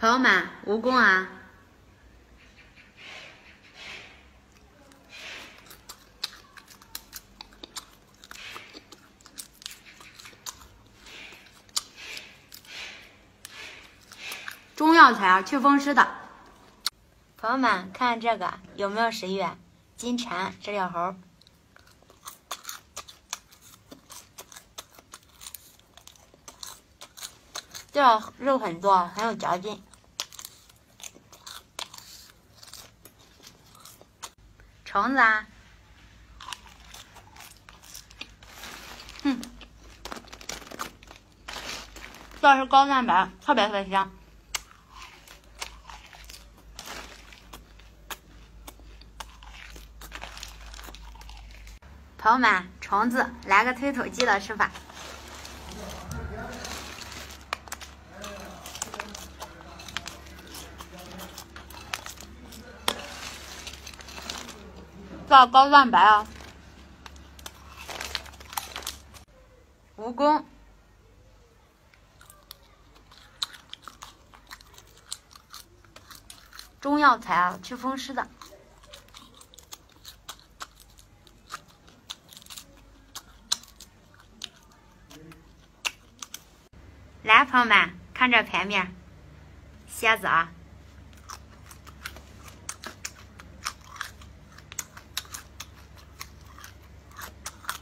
朋友们，蜈蚣啊，中药材啊，祛风湿的。朋友们，看看这个有没有食欲？金蝉知了猴，这肉很多，很有嚼劲。虫子啊，嗯，这是高蛋白，特别特别香。朋友们，虫子来个推土机的吃法。这高蛋白啊，蜈蚣，中药材啊，祛风湿的。来，朋友们，看这牌面，蝎子啊，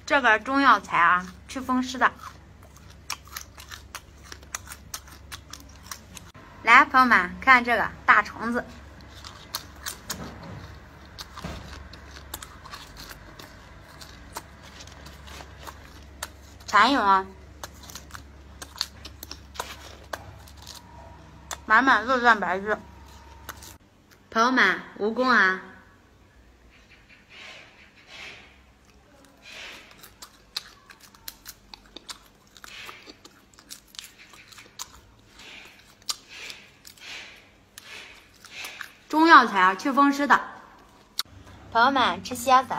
这个中药材啊，祛风湿的。来，朋友们，看这个大虫子，蚕蛹啊。满满的蛋白质，朋友们，蜈蚣啊，中药材啊，祛风湿的，朋友们吃蝎子。